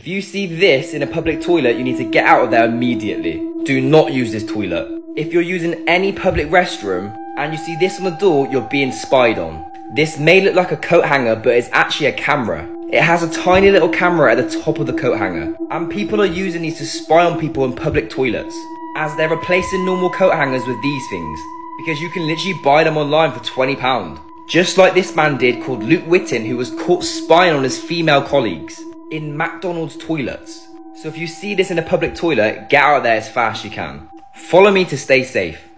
If you see this in a public toilet, you need to get out of there immediately. Do not use this toilet. If you're using any public restroom and you see this on the door, you're being spied on. This may look like a coat hanger, but it's actually a camera. It has a tiny little camera at the top of the coat hanger, and people are using these to spy on people in public toilets, as they're replacing normal coat hangers with these things, because you can literally buy them online for £20. Just like this man did called Luke Whitten, who was caught spying on his female colleagues in McDonald's toilets. So if you see this in a public toilet, get out of there as fast as you can. Follow me to stay safe.